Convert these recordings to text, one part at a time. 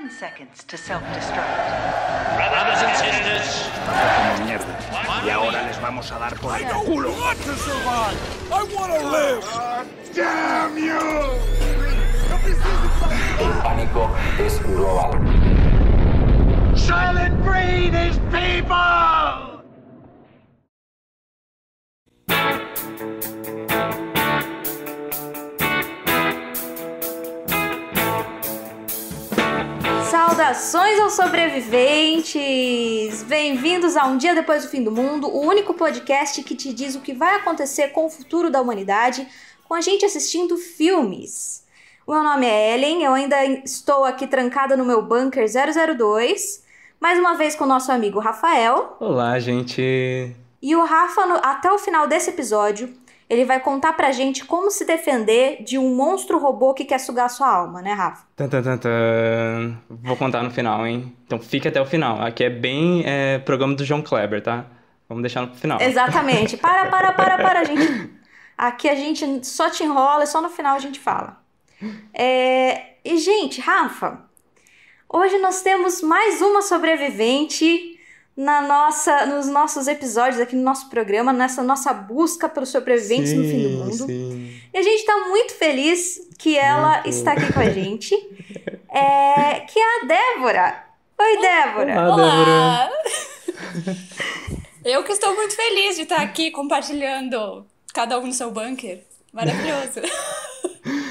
10 seconds to self-destruct. Brothers and sisters, como mierda. Y ahora les vamos a dar por el culo. El pánico es global. Silent Breed is people! Saudações aos sobreviventes! Bem-vindos a Um Dia Depois do Fim do Mundo, o único podcast que te diz o que vai acontecer com o futuro da humanidade, com a gente assistindo filmes. O meu nome é Ellen, eu ainda estou aqui trancada no meu bunker 002, mais uma vez com o nosso amigo Rafael. Olá, gente. E o Rafa, até o final desse episódio, ele vai contar pra gente como se defender de um monstro robô que quer sugar sua alma, né, Rafa? Tan, tan, tan, tan. Vou contar no final, hein? Então fique até o final. Aqui é bem é, programa do João Kleber, tá? Vamos deixar no final. Exatamente. Para, para, para, para, gente. Aqui a gente só te enrola e só no final a gente fala. É, E, gente, Rafa, hoje nós temos mais uma sobrevivente na nossa, nos nossos episódios aqui no nosso programa, nessa nossa busca pelos sobreviventes no fim do mundo. sim. E a gente tá muito feliz que ela Muito. está aqui com a gente, é, que é a Débora. Oi, Débora. Olá, Débora. Eu que estou muito feliz de estar aqui compartilhando cada um no seu bunker. Maravilhoso.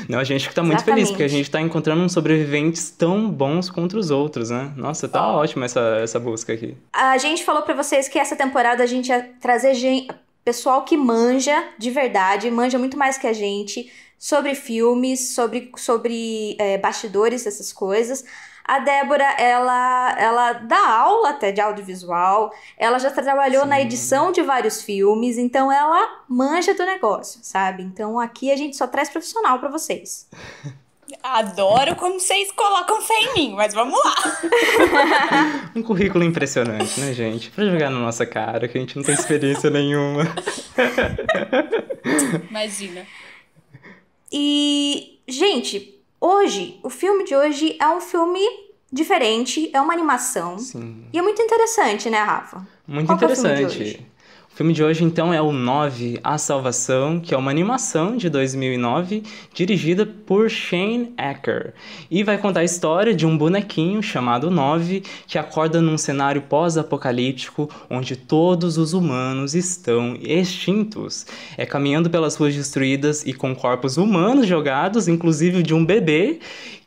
Não, a gente que tá muito feliz, porque a gente tá encontrando uns sobreviventes tão bons contra os outros, né? Nossa, tá ótima essa, essa busca aqui. A gente falou pra vocês que essa temporada a gente ia trazer gen- pessoal que manja de verdade, manja muito mais que a gente sobre filmes, sobre, sobre é, bastidores, essas coisas. A Débora, ela, ela dá aula até de audiovisual, ela já trabalhou na Sim. edição de vários filmes, então ela manja do negócio, sabe? Então aqui a gente só traz profissional pra vocês. Adoro como vocês colocam fé em mim, mas vamos lá. Um currículo impressionante, né, gente? Pra jogar na nossa cara, que a gente não tem experiência nenhuma. Imagina. E, gente, hoje, o filme de hoje é um filme diferente, é uma animação. Sim. E é muito interessante, né, Rafa? Muito Qual é interessante. O filme de hoje, então, é o 9, A Salvação, que é uma animação de 2009, dirigida por Shane Acker. E vai contar a história de um bonequinho chamado 9, que acorda num cenário pós-apocalíptico, onde todos os humanos estão extintos. É caminhando pelas ruas destruídas e com corpos humanos jogados, inclusive de um bebê,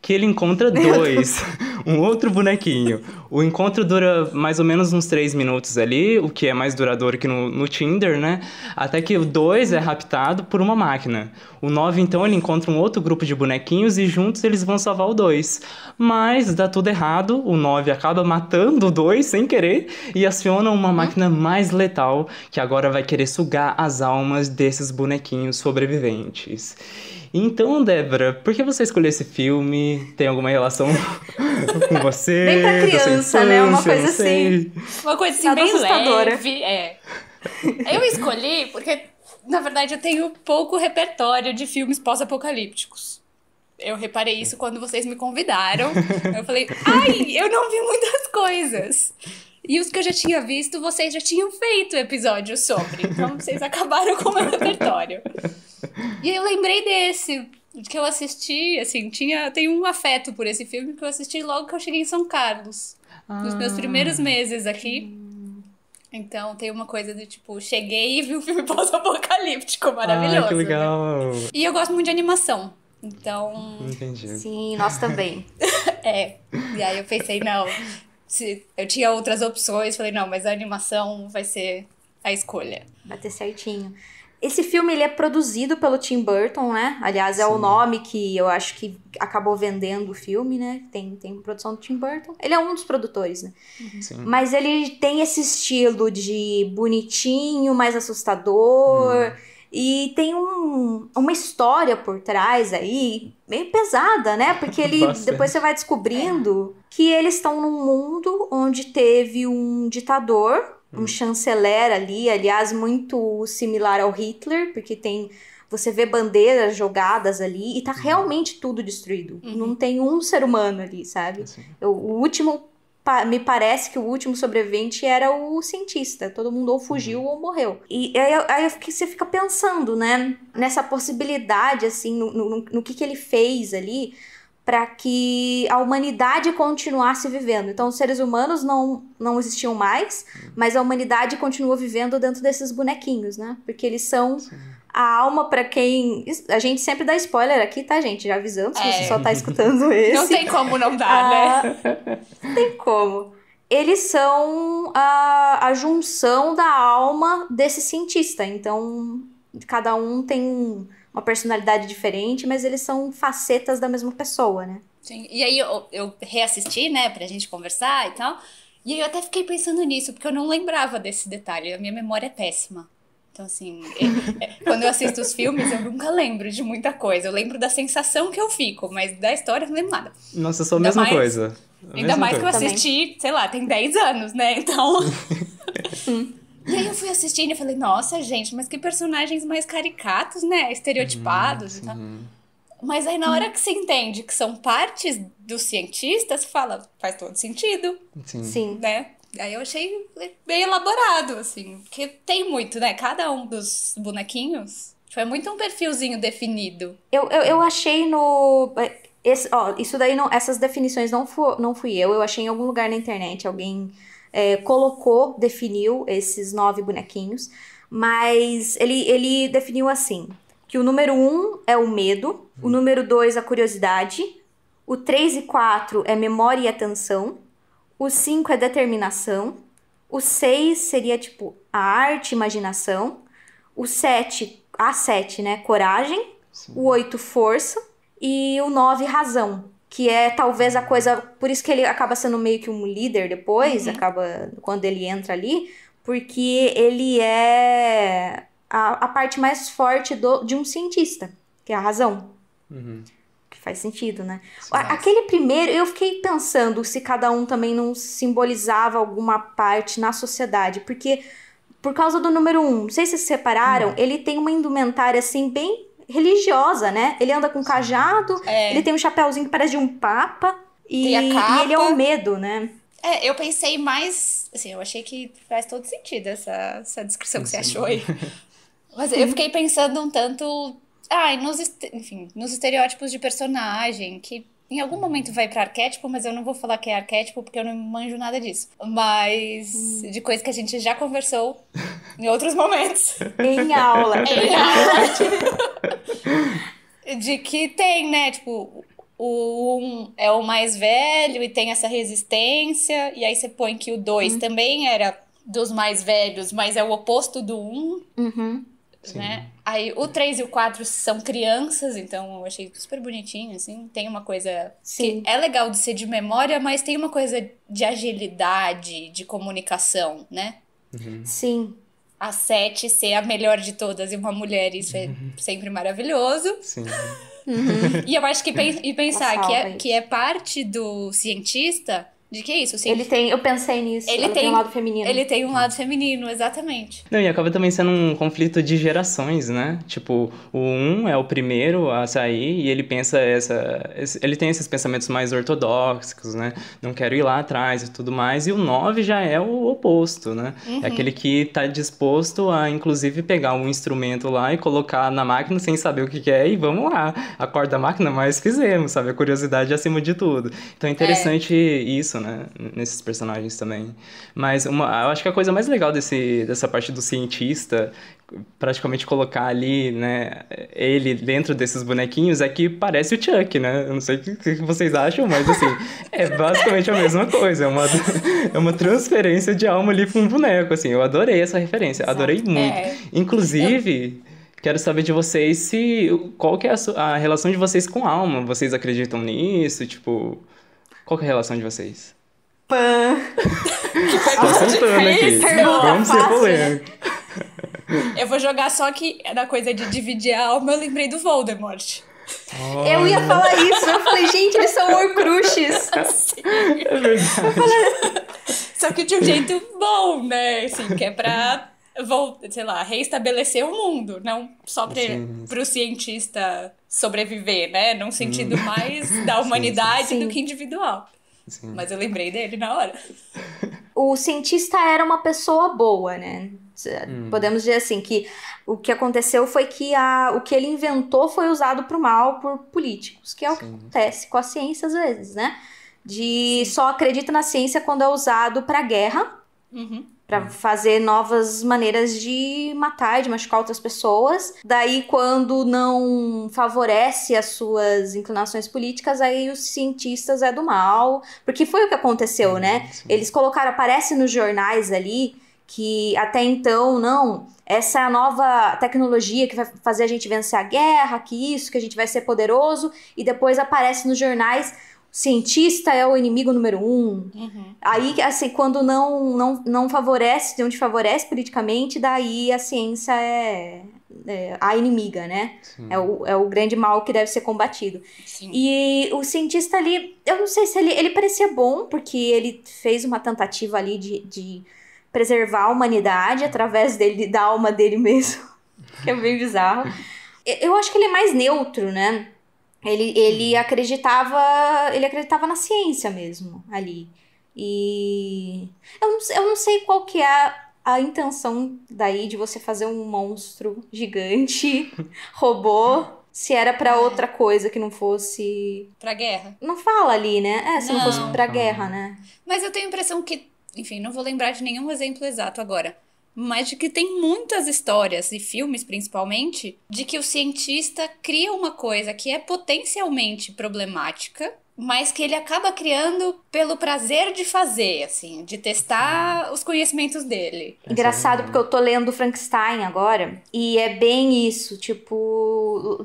que ele encontra dois, um outro bonequinho. O encontro dura mais ou menos uns três minutos ali, o que é mais duradouro que no, no Tinder, né? Até que o dois é raptado por uma máquina. O 9, então, ele encontra um outro grupo de bonequinhos e juntos eles vão salvar o 2. Mas dá tudo errado, o 9 acaba matando o 2 sem querer e aciona uma máquina mais letal que agora vai querer sugar as almas desses bonequinhos sobreviventes. Então, Débora, por que você escolheu esse filme? Tem alguma relação com você? Bem pra criança, né? Uma coisa assim. Uma coisa assim bem assustadora. leve. É. Eu escolhi porque, na verdade, eu tenho pouco repertório de filmes pós-apocalípticos. Eu reparei isso quando vocês me convidaram. Eu falei, ai, eu não vi muitas coisas. E os que eu já tinha visto, vocês já tinham feito episódios sobre. Então vocês acabaram com o meu repertório. E eu lembrei desse, que eu assisti, assim, tinha, tenho um afeto por esse filme que eu assisti logo que eu cheguei em São Carlos. Nos meus primeiros meses aqui. Então tem uma coisa de tipo, cheguei e vi um filme pós-apocalíptico maravilhoso. Ah, que né? legal. E eu gosto muito de animação. Então, Entendi. Sim, nós também. é. E aí eu pensei, não. Se eu tinha outras opções, falei, não, mas a animação vai ser a escolha. Bater certinho. Esse filme ele é produzido pelo Tim Burton, né? Aliás, é o nome que eu acho que acabou vendendo o filme, né? Tem, tem produção do Tim Burton. Ele é um dos produtores, né? Sim. Mas ele tem esse estilo de bonitinho, mais assustador. E tem um, uma história por trás aí, meio pesada, né? Porque ele Bastante. depois você vai descobrindo que eles estão num mundo onde teve um ditador, um chanceler ali, aliás, muito similar ao Hitler, porque tem Você vê bandeiras jogadas ali e tá realmente tudo destruído. Não tem um ser humano ali, sabe? Assim. Eu- o último. pa- Me parece que o último sobrevivente era o cientista. Todo mundo ou fugiu ou morreu. E aí, eu- aí eu fiquei- você fica pensando, né? Nessa possibilidade, assim, no, no, no que, que ele fez ali para que a humanidade continuasse vivendo. Então, os seres humanos não, não existiam mais, mas a humanidade continua vivendo dentro desses bonequinhos, né? Porque eles são a alma para quem. A gente sempre dá spoiler aqui, tá, gente? Já avisando, se É. você só tá escutando esse. Não tem como não dar, né? Ah, não tem como. Eles são a, a junção da alma desse cientista. Então, cada um tem uma personalidade diferente, mas eles são facetas da mesma pessoa, né? Sim, E aí eu, eu reassisti, né, pra gente conversar e tal. E aí eu até fiquei pensando nisso, porque eu não lembrava desse detalhe. A minha memória é péssima. Então, assim, é- é- quando eu assisto os filmes, eu nunca lembro de muita coisa. Eu lembro da sensação que eu fico, mas da história eu não lembro nada. Nossa, eu sou a Ainda mesma mais- coisa. A Ainda mesma mais que eu coisa. Também. assisti, sei lá, tem 10 anos, né? Então. e aí eu fui assistindo e falei, nossa, gente, mas que personagens mais caricatos, né? Estereotipados e tal. Mas aí na hora que você entende que são partes do cientista, você fala, faz todo sentido, Sim. Sim. né? Aí eu achei bem elaborado, assim, porque tem muito, né? Cada um dos bonequinhos tipo, é muito um perfilzinho definido. Eu, eu, eu achei no. Esse, ó, isso daí, não, essas definições não, fu, não fui eu, eu achei em algum lugar na internet. Alguém é, colocou, definiu esses nove bonequinhos, mas ele, ele definiu assim: que o número um é o medo, o número dois a curiosidade, o três e quatro é memória e atenção, o cinco é determinação, o seis seria tipo a arte, imaginação, o sete, a sete, né, coragem, o 8 força e o 9 razão, que é talvez a coisa, por isso que ele acaba sendo meio que um líder depois, acaba quando ele entra ali, porque ele é a, a parte mais forte do, de um cientista, que é a razão. Que faz sentido, né? A- Aquele primeiro, eu fiquei pensando se cada um também não simbolizava alguma parte na sociedade, porque por causa do número um, não sei se vocês separaram, ele tem uma indumentária assim bem religiosa, né? Ele anda com cajado, ele tem um chapéuzinho que parece de um papa e, e ele é o medo, né? É, eu pensei mais. Assim, eu achei que faz todo sentido essa, essa descrição que você achou aí. Mas eu fiquei pensando um tanto. Ai, nos, este- enfim, nos estereótipos de personagem, que em algum momento vai pra arquétipo, mas eu não vou falar que é arquétipo porque eu não manjo nada disso. Mas de coisa que a gente já conversou em outros momentos. Em aula. Em aula. de que tem, né? Tipo, o um é o mais velho e tem essa resistência, e aí você põe que o dois também era dos mais velhos, mas é o oposto do um, Uhum. Né? Aí o 3 e o 4 são crianças, então eu achei super bonitinho, assim. Tem uma coisa Sim. que é legal de ser de memória, mas tem uma coisa de agilidade, de comunicação, né? Sim. A Sete ser a melhor de todas e uma mulher, isso é sempre maravilhoso. Sim. E eu acho que e pensar que é, que é parte do cientista, de que é isso? O Ele tem, eu pensei nisso. Ele tem, tem- um lado feminino. ele tem um lado feminino, exatamente. Não, e acaba também sendo um conflito de gerações, né? Tipo, o um é o primeiro a sair e ele pensa essa. esse- Ele tem esses pensamentos mais ortodoxos, né? Não quero ir lá atrás e tudo mais. E o 9 já é o oposto, né? É aquele que tá disposto a, inclusive, pegar um instrumento lá e colocar na máquina sem saber o que que é e vamos lá. Acorda a máquina, mas fizemos, sabe? A curiosidade acima de tudo. Então é interessante isso, né? Nesses personagens também. Mas uma, eu acho que a coisa mais legal desse, dessa parte do cientista, praticamente colocar ali, né, ele dentro desses bonequinhos, é que parece o Chuck, né? Eu não sei o que, vocês acham, mas assim, é basicamente a mesma coisa. É uma, é uma transferência de alma ali pra um boneco, assim. Eu adorei essa referência, adorei muito. É. Inclusive. Quero saber de vocês se qual que é a, su- a relação de vocês com alma. Vocês acreditam nisso? Tipo, qual que é a relação de vocês? Pã. Tô soltando aqui. Pergunta Vamos ser fácil, polêmicos. Eu vou jogar só que da coisa de dividir a alma, eu lembrei do Voldemort. Eu ia falar isso. Eu falei, gente, eles são horcruxes. É verdade. Só que de um jeito bom, né? Assim, que é pra vou, sei lá, reestabelecer o mundo, não só para Sim. o cientista sobreviver, né? Num sentido mais da humanidade Sim. do que individual. Sim. Mas eu lembrei dele na hora. o cientista era uma pessoa boa, né? Podemos dizer assim que o que aconteceu foi que a, o que ele inventou foi usado para o mal por políticos, que é o que Sim. acontece com a ciência às vezes, né? De só acredita na ciência quando é usado para guerra, Uhum. Para fazer novas maneiras de matar, de machucar outras pessoas. Daí, quando não favorece as suas inclinações políticas, aí os cientistas é do mal. Porque foi o que aconteceu, né? Eles colocaram, aparece nos jornais ali que até então, não, essa é a nova tecnologia que vai fazer a gente vencer a guerra, que isso, que a gente vai ser poderoso, e depois aparece nos jornais. Cientista é o inimigo número um, Uhum. Aí, assim, quando não, não, não favorece, não te favorece politicamente, daí a ciência é, é a inimiga, né? Sim. É o, é o grande mal que deve ser combatido. Sim. E o cientista ali, eu não sei se ele, ele parecia bom, porque ele fez uma tentativa ali de, de preservar a humanidade através dele, da alma dele mesmo, que é bem bizarro. Eu- Eu acho que ele é mais neutro, né? Ele, ele acreditava ele acreditava na ciência mesmo ali. E eu não, eu não sei qual que é a, intenção daí de você fazer um monstro gigante, robô, se era pra outra coisa que não fosse. Pra guerra. Não fala ali, né? É, se não, Não. fosse pra guerra, né? Mas eu tenho a impressão que, enfim, não vou lembrar de nenhum exemplo exato agora. Mas de que tem muitas histórias, e filmes principalmente, de que o cientista cria uma coisa que é potencialmente problemática, mas que ele acaba criando pelo prazer de fazer, assim, de testar os conhecimentos dele. Engraçado porque eu tô lendo Frankenstein agora e é bem isso, tipo,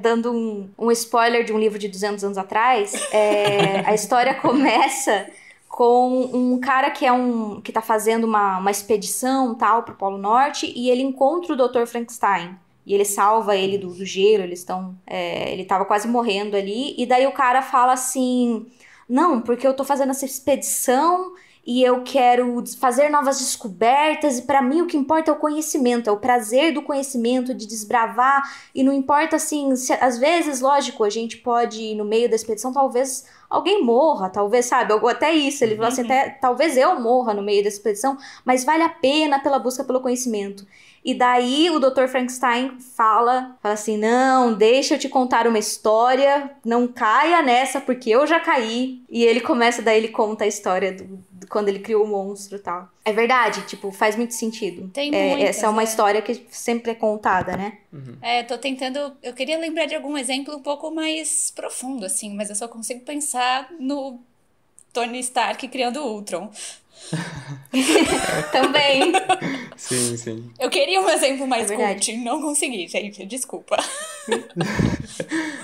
dando um, um spoiler de um livro de 200 anos atrás, é, a história começa com um cara que é um que tá fazendo uma, uma expedição tal pro Polo Norte e ele encontra o Dr. Frankenstein. E ele salva ele do, do gelo, eles estão. é, ele tava quase morrendo ali. E daí o cara fala assim: Não, porque eu tô fazendo essa expedição e eu quero fazer novas descobertas, e para mim o que importa é o conhecimento, é o prazer do conhecimento, de desbravar, e não importa assim, se, às vezes, lógico, a gente pode, no meio da expedição, talvez alguém morra, talvez, sabe, até isso, ele falou assim, até, talvez eu morra no meio da expedição, mas vale a pena pela busca pelo conhecimento. E daí o Dr. Frankenstein fala, fala assim: "Não, deixa eu te contar uma história, não caia nessa porque eu já caí". E ele começa daí ele conta a história do, do quando ele criou o monstro e tal. É verdade, tipo, faz muito sentido. Tem É, muitas, essa é uma é. história que sempre é contada, né? É, tô tentando. Eu queria lembrar de algum exemplo um pouco mais profundo, assim, mas eu só consigo pensar no Tony Stark criando o Ultron. Também. Sim, sim. Eu queria um exemplo mais É cult, não consegui, gente, desculpa.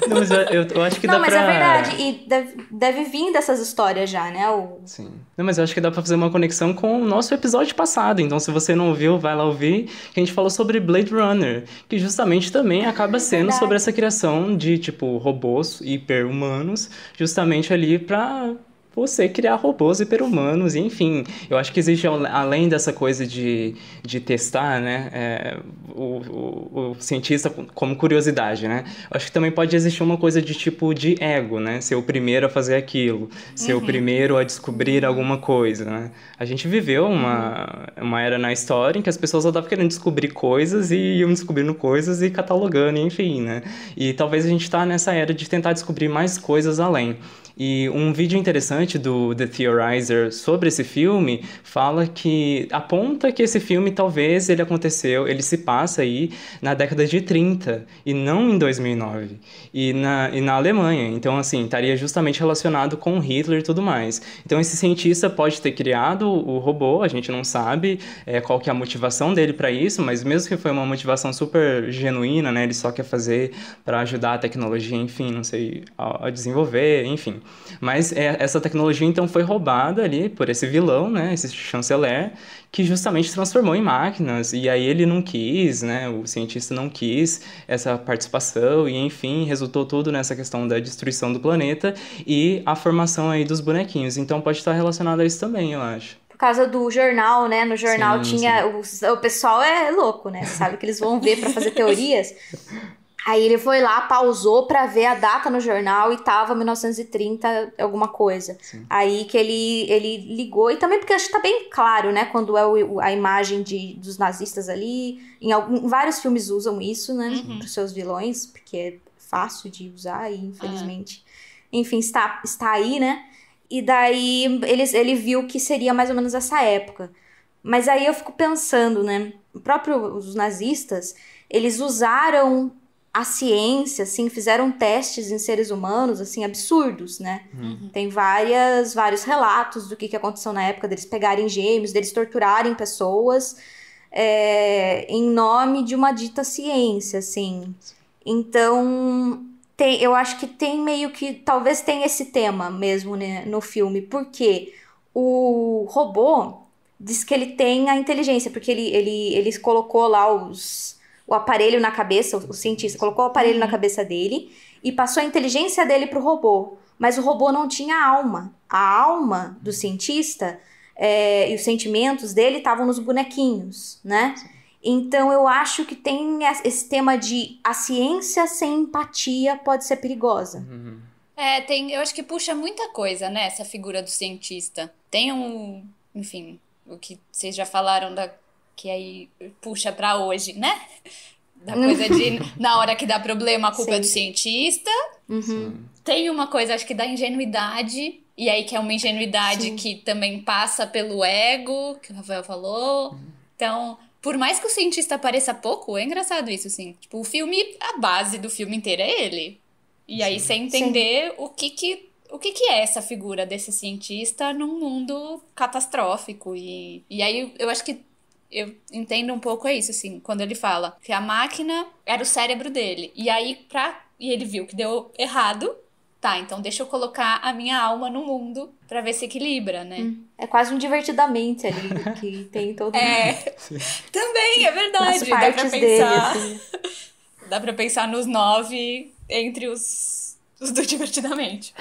Não, mas eu, eu- acho que não, dá mas pra... é verdade. E deve, deve vir dessas histórias já, né? O, Sim. Não, mas eu acho que dá pra fazer uma conexão com o nosso episódio passado. Então, se você não ouviu, vai lá ouvir. Que a gente falou sobre Blade Runner, que justamente também acaba sendo verdade. sobre essa criação de, tipo, robôs hiper-humanos, justamente ali pra você criar robôs hiper-humanos, enfim. Eu acho que existe, al- além dessa coisa de, de testar, né, é, o, o, o cientista como curiosidade, né? Acho que também pode existir uma coisa de tipo de ego, né? Ser o primeiro a fazer aquilo, ser o primeiro a descobrir alguma coisa, né? A gente viveu uma, uma era na história em que as pessoas estavam querendo descobrir coisas e iam descobrindo coisas e catalogando, enfim, né? E talvez a gente tá nessa era de tentar descobrir mais coisas além. E um vídeo interessante do The Theorizer sobre esse filme fala que aponta que esse filme talvez ele aconteceu, ele se passa aí na década de 30 e não em 2009 e na, e na Alemanha. Então, assim, estaria justamente relacionado com Hitler e tudo mais. Então, esse cientista pode ter criado o robô, a gente não sabe é, qual que é a motivação dele para isso, mas mesmo que foi uma motivação super genuína, né, ele só quer fazer para ajudar a tecnologia, enfim, não sei, a, a desenvolver, enfim. Mas é, essa tecnologia então foi roubada ali por esse vilão, né, esse chanceler, que justamente transformou em máquinas. E aí ele não quis, né, o cientista não quis essa participação e enfim resultou tudo nessa questão da destruição do planeta e a formação aí dos bonequinhos. Então pode estar relacionado a isso também, eu acho. por causa do jornal, né? No jornal Sim, tinha. O, o pessoal é louco, né? Você sabe que eles vão ver pra fazer teorias. Aí ele foi lá, pausou pra ver a data no jornal e tava 1930 alguma coisa. Aí que ele, ele ligou, e também porque acho que tá bem claro, né? Quando é o- a imagem de, dos nazistas ali. Em, algum, em vários filmes usam isso, né? Pros seus vilões, porque é fácil de usar e infelizmente. Enfim, está, está aí, né? E daí ele, ele viu que seria mais ou menos essa época. Mas aí eu fico pensando, né? O próprio os nazistas, eles usaram a ciência, assim, fizeram testes em seres humanos, assim, absurdos, né? Tem várias, vários relatos do que, que aconteceu na época deles pegarem gêmeos, deles torturarem pessoas é, em nome de uma dita ciência, assim. Então, tem, eu acho que tem meio que. Talvez tenha esse tema mesmo né, no filme, porque o robô diz que ele tem a inteligência, porque ele, ele, ele colocou lá os, o aparelho na cabeça, o, o cientista colocou o aparelho na cabeça dele e passou a inteligência dele pro robô. Mas o robô não tinha alma. A alma do cientista é, e os sentimentos dele estavam nos bonequinhos, né? Então eu acho que tem es- esse tema de a ciência sem empatia pode ser perigosa. É, tem, eu acho que puxa muita coisa, né, essa figura do cientista. Tem um, enfim, o que vocês já falaram da que aí puxa pra hoje, né? Da coisa de na hora que dá problema a culpa é do cientista. Tem uma coisa, acho que da ingenuidade, e aí que é uma ingenuidade Sim. que também passa pelo ego, que o Rafael falou. Então, por mais que o cientista apareça pouco, é engraçado isso, assim. Tipo, o filme, a base do filme inteiro é ele. E aí, sem entender o que que, o que que é essa figura desse cientista num mundo catastrófico. E, e aí, eu acho que eu entendo um pouco é isso, assim, quando ele fala que a máquina era o cérebro dele. E aí, pra, e ele viu que deu errado. Tá, então deixa eu colocar a minha alma no mundo pra ver se equilibra, né? É quase um divertidamente ali que tem todo É. Também, é as verdade. Dá pra partes dele. pensar. Assim. Dá pra pensar nos nove entre os, os do Divertidamente.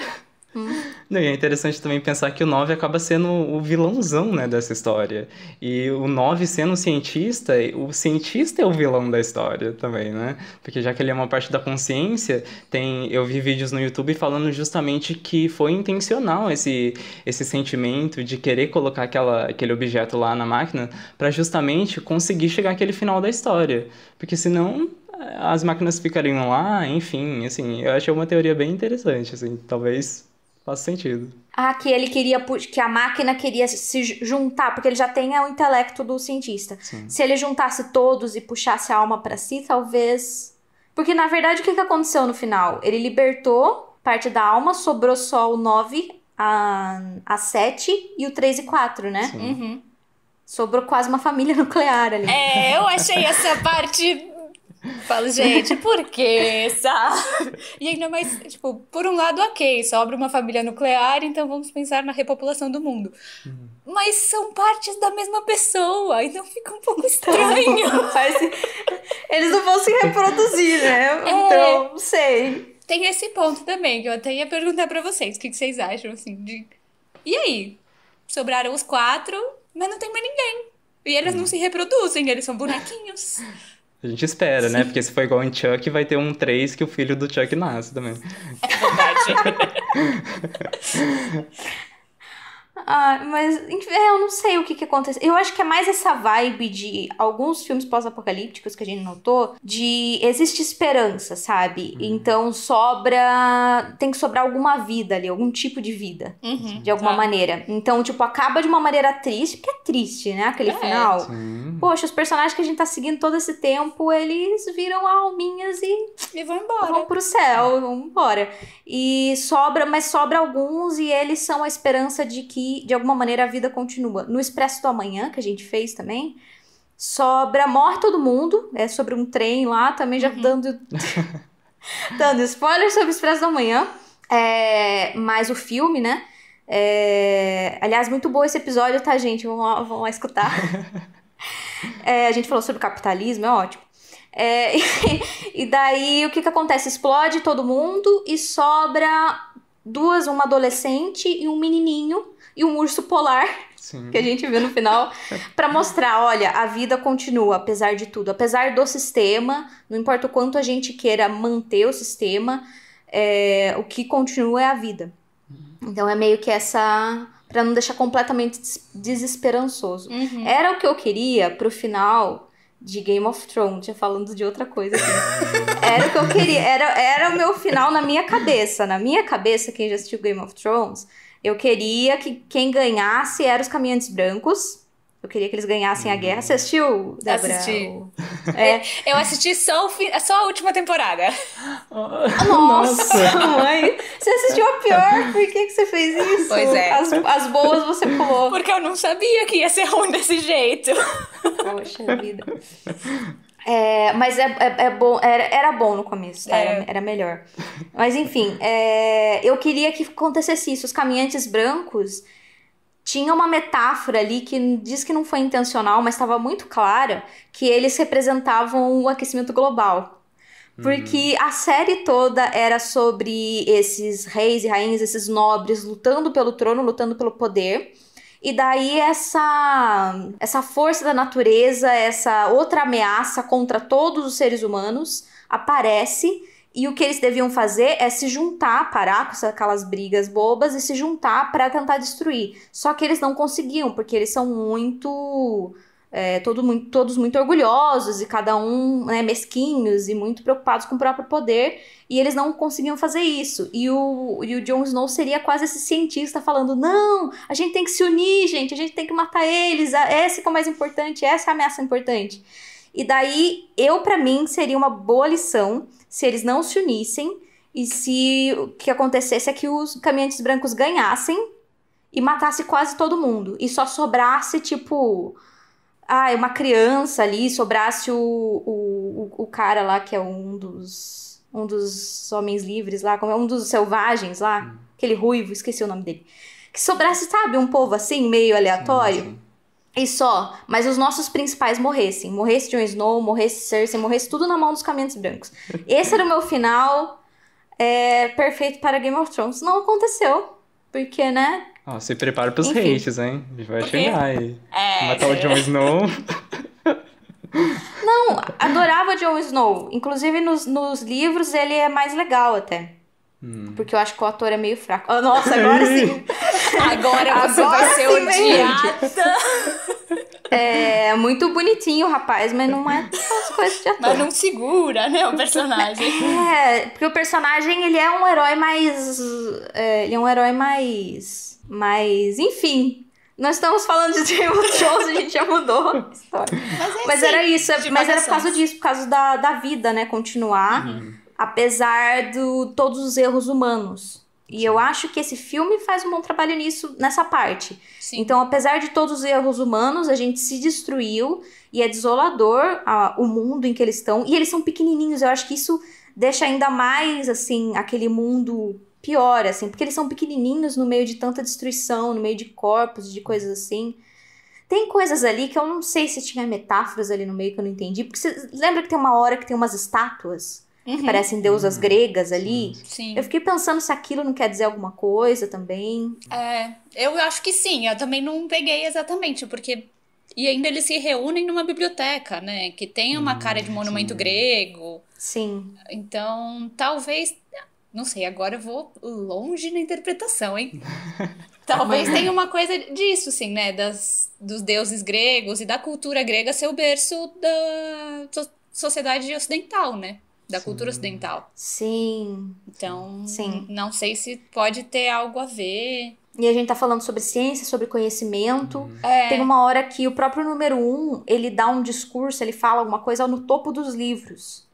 E é interessante também pensar que o 9 acaba sendo o vilãozão, né, dessa história. E o 9 sendo cientista, o cientista é o vilão da história também, né? Porque já que ele é uma parte da consciência, tem eu vi vídeos no YouTube falando justamente que foi intencional esse, esse sentimento de querer colocar aquela, aquele objeto lá na máquina para justamente conseguir chegar àquele final da história. Porque senão eh, as máquinas ficariam lá, enfim, assim, eu achei uma teoria bem interessante, assim, talvez faça sentido. Ah, que ele queria que a máquina queria se ju- juntar, porque ele já tem o intelecto do cientista. Se ele juntasse todos e puxasse a alma pra si, talvez. Porque na verdade o que, que aconteceu no final? Ele libertou parte da alma, sobrou só o 9, a, a 7 e o 3 e 4, né? Uhum. Sobrou quase uma família nuclear ali. É, eu achei essa parte. Falo, gente, por quê, sabe? E ainda mais, tipo, por um lado, ok, sobra uma família nuclear, então vamos pensar na repopulação do mundo. Mas são partes da mesma pessoa, então fica um pouco estranho. Eles não vão se reproduzir, né? Então, não sei. Tem esse ponto também, que eu até ia perguntar pra vocês, o que que vocês acham, assim, de... E aí? Sobraram os quatro, mas não tem mais ninguém. E eles não se reproduzem, eles são bonequinhos. A gente espera, né? Porque se for igual em Chuck, vai ter um 3 que o filho do Chuck nasce também. Ah, mas é, eu não sei o que que aconteceu. Eu acho que é mais essa vibe de alguns filmes pós-apocalípticos que a gente notou, de existe esperança, sabe? Então sobra, tem que sobrar alguma vida ali, algum tipo de vida, Uhum, de alguma tá. maneira. Então, tipo, acaba de uma maneira triste, porque é triste, né? Aquele É. final. Sim. Poxa, os personagens que a gente tá seguindo todo esse tempo, eles viram alminhas e E vão vão embora. pro céu, vão embora. E sobra, mas sobra alguns e eles são a esperança de que, de alguma maneira, a vida continua. No Expresso do Amanhã, que a gente fez também, sobra, morre todo mundo, é sobre um trem lá, também já dando, dando spoiler sobre o Expresso do Amanhã. É, mas o filme, né? É, aliás, muito bom esse episódio, tá, gente? Vamos lá, vamos lá escutar. É, a gente falou sobre capitalismo, é ótimo. É, e daí o que que acontece? Explode todo mundo e sobra duas, uma adolescente e um menininho e um urso polar Sim. que a gente vê no final, pra mostrar, olha, a vida continua apesar de tudo, apesar do sistema, não importa o quanto a gente queira manter o sistema, é, o que continua é a vida. Então é meio que essa Pra não deixar completamente des- desesperançoso. Uhum. Era o que eu queria pro final de Game of Thrones, já falando de outra coisa aqui. era o que eu queria, era, era o meu final na minha cabeça. Na minha cabeça, quem já assistiu Game of Thrones, eu queria que quem ganhasse eram os caminhantes brancos. Eu queria que eles ganhassem a guerra. Você assistiu, Débora? Assisti. O- É. Eu assisti só, o fi- só a última temporada. Nossa, mãe! Você assistiu a pior, por que, que você fez isso? Pois é. As, as boas você pulou. Porque eu não sabia que ia ser ruim desse jeito. Poxa vida. É, mas é, é, é bom, era, era bom no começo, tá? É. Era, era melhor. Mas enfim, é, eu queria que acontecesse isso. Os caminhantes brancos tinha uma metáfora ali que diz que não foi intencional, mas estava muito clara que eles representavam o aquecimento global. Porque a série toda era sobre esses reis e rainhas, esses nobres lutando pelo trono, lutando pelo poder. E daí essa essa força da natureza, essa outra ameaça contra todos os seres humanos aparece e o que eles deviam fazer é se juntar, parar com aquelas brigas bobas e se juntar para tentar destruir. Só que eles não conseguiam, porque eles são muito é, todo muito, todos muito orgulhosos e cada um né, mesquinhos e muito preocupados com o próprio poder, e eles não conseguiam fazer isso. E o, e o Jon Snow seria quase esse cientista falando: não, a gente tem que se unir, gente, a gente tem que matar eles, essa é o mais importante, essa é a ameaça importante. E daí, eu, pra mim, seria uma boa lição se eles não se unissem e se o que acontecesse é que os caminhantes brancos ganhassem e matasse quase todo mundo. E só sobrasse, tipo ah, uma criança ali, sobrasse o, o, o, cara lá que é um dos um dos homens livres lá, como é um dos selvagens lá, aquele ruivo, esqueci o nome dele. Que sobrasse, sabe, um povo assim, meio aleatório. Sim, E só, mas os nossos principais morressem. Morresse Jon Snow, morresse Cersei, morresse tudo na mão dos caminhantes brancos. Esse era o meu final é, perfeito para Game of Thrones. Não aconteceu, porque, né, Ó, se prepara pros Enfim. hates, hein? Vai Por quê? chegar aí. É. Matar o Jon Snow. Não, adorava Jon Snow. Inclusive, nos, nos livros, ele é mais legal até. Hum. Porque eu acho que o ator é meio fraco. Ah, nossa, agora sim. Agora você Agora vai ser sim, odiada. É muito bonitinho o rapaz, mas não é aquelas coisas de ator. Mas não segura, né, o personagem. É, porque o personagem, ele é um herói mais... é, ele é um herói mais... Mais... Enfim... Nós estamos falando de Game of Thrones, a gente já mudou a história. Mas, é Mas assim, era isso, é- mas era por causa disso, por causa da, da vida, né? Continuar, apesar de todos os erros humanos. E eu acho que esse filme faz um bom trabalho nisso, nessa parte. Sim. Então, apesar de todos os erros humanos, a gente se destruiu e é desolador a- o mundo em que eles estão. E eles são pequenininhos, eu acho que isso deixa ainda mais, assim, aquele mundo pior, assim, porque eles são pequenininhos no meio de tanta destruição, no meio de corpos, de coisas assim. Tem coisas ali que eu não sei se tinha metáforas ali no meio que eu não entendi. Porque você lembra que tem uma hora que tem umas estátuas que Uhum. parecem deusas gregas ali? Sim. Eu fiquei pensando se aquilo não quer dizer alguma coisa também. É, eu acho que sim, eu também não peguei exatamente, porque. E ainda eles se reúnem numa biblioteca, né? Que tem uma cara de monumento grego. Sim. Então, talvez. Não sei, agora eu vou longe na interpretação, hein? Talvez tenha uma coisa disso, assim, né? Das, dos deuses gregos e da cultura grega ser o berço da so- sociedade ocidental, né? Da cultura ocidental. Sim. Então, Sim. não sei se pode ter algo a ver. E a gente tá falando sobre ciência, sobre conhecimento. É, Tem uma hora que o próprio número um, ele dá um discurso, ele fala alguma coisa no topo dos livros.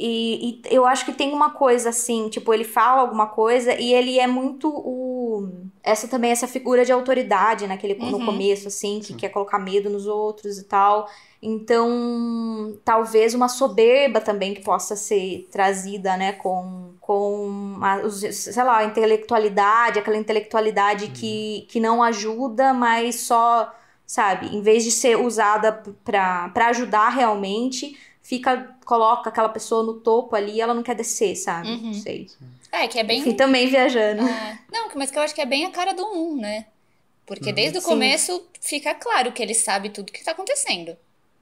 E, e eu acho que tem uma coisa assim, tipo, ele fala alguma coisa e ele é muito o. Essa também, essa figura de autoridade naquele, no Uhum. começo, assim, que quer colocar medo nos outros e tal. Então, talvez uma soberba também que possa ser trazida, né, com, com a, sei lá, a intelectualidade, aquela intelectualidade que, que não ajuda, mas só, sabe, em vez de ser usada pra ajudar realmente, fica, coloca aquela pessoa no topo ali e ela não quer descer, sabe? Uhum. Não sei. É, que é bem. Enfim, também viajando. É. Não, mas que eu acho que é bem a cara do um, né? Porque desde o Sim. começo fica claro que ele sabe tudo que tá acontecendo.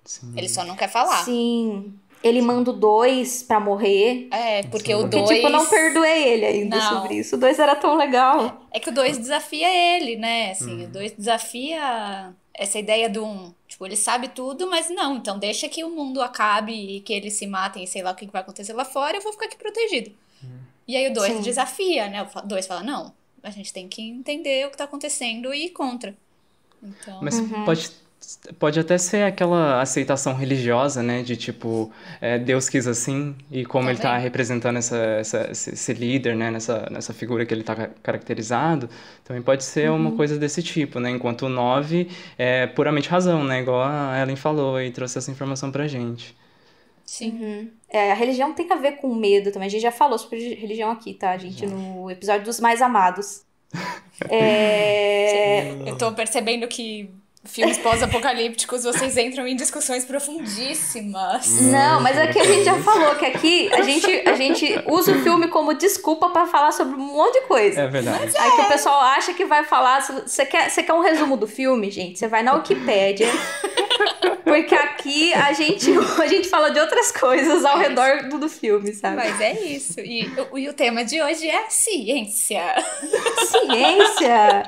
Sim. Ele só não quer falar. Sim. Ele manda o dois pra morrer. É, porque o Porque, 2. tipo, eu não perdoei ele ainda Não. sobre isso. O dois era tão legal. É que o 2 desafia ele, né? Assim, Uhum. o 2 desafia essa ideia do 1. Um. Tipo, ele sabe tudo, mas não. Então deixa que o mundo acabe e que eles se matem e sei lá o que vai acontecer lá fora, eu vou ficar aqui protegido. E aí o 2 Sim. desafia, né? O 2 fala, não, a gente tem que entender o que tá acontecendo e ir contra. Então, Mas Uhum. pode, pode até ser aquela aceitação religiosa, né? De tipo, é, Deus quis assim, e como ele tá Também. representando essa, essa- esse esse líder, né? Nessa, nessa figura que ele tá ca- caracterizado, também pode ser uma Uhum. coisa desse tipo, né? Enquanto o 9 é puramente razão, né? Igual a Ellen falou e trouxe essa informação pra gente. sim. É, a religião tem a ver com medo também. A gente já falou sobre religião aqui, tá, gente? No episódio dos mais amados. É... Eu tô percebendo que filmes pós-apocalípticos vocês entram em discussões profundíssimas. Não, mas aqui a gente já falou que aqui a gente, a gente usa o filme como desculpa pra falar sobre um monte de coisa. É verdade. Aí que o pessoal acha que vai falar. Você quer, você quer um resumo do filme, gente? Você vai na Wikipédia. Porque aqui a gente, a gente fala de outras coisas ao redor do, do filme, sabe? Mas é isso. E, e o tema de hoje é ciência. Ciência!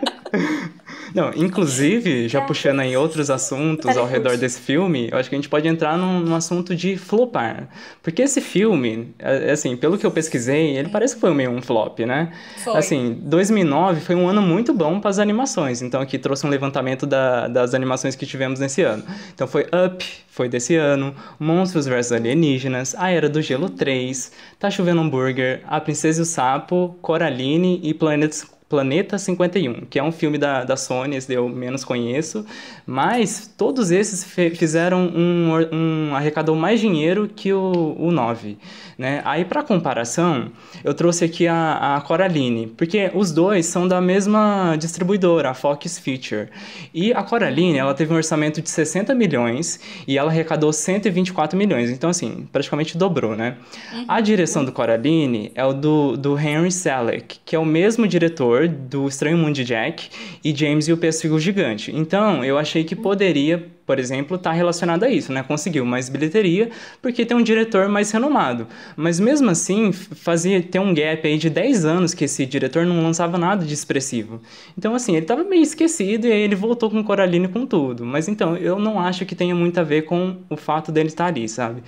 Não, inclusive, já É. puxando aí outros assuntos ao redor desse filme, eu acho que a gente pode entrar num, num assunto de flopar. Porque esse filme, é, assim, pelo que eu pesquisei, ele parece que foi meio um flop, né? Foi. Assim, 2009 foi um ano muito bom para as animações. Então aqui trouxe um levantamento da- das animações que tivemos nesse ano. Então foi Up, foi desse ano, Monstros vs Alienígenas, A Era do Gelo 3, Tá Chovendo Hambúrguer, A Princesa e o Sapo, Coraline e Planet, Planeta 51, que é um filme da, da Sony, esse eu menos conheço, mas todos esses fizeram um, um arrecadou mais dinheiro que o, o 9. Né? Aí, para comparação, eu trouxe aqui a, a Coraline, porque os dois são da mesma distribuidora, a Fox Feature. E a Coraline, ela teve um orçamento de 60 milhões e ela arrecadou 124 milhões. Então, assim, praticamente dobrou, né? A direção do Coraline é o do, do Henry Selick, que é o mesmo diretor do Estranho Mundo de Jack e James e o Pêssego Gigante. Então, eu achei que poderia, por exemplo, estar relacionado a isso, né? Conseguiu mais bilheteria porque tem um diretor mais renomado. Mas mesmo assim, fazia ter um gap aí de 10 anos que esse diretor não lançava nada de expressivo. Então, assim, ele estava meio esquecido e aí ele voltou com Coraline com tudo. Mas então, eu não acho que tenha muito a ver com o fato dele estar ali, sabe?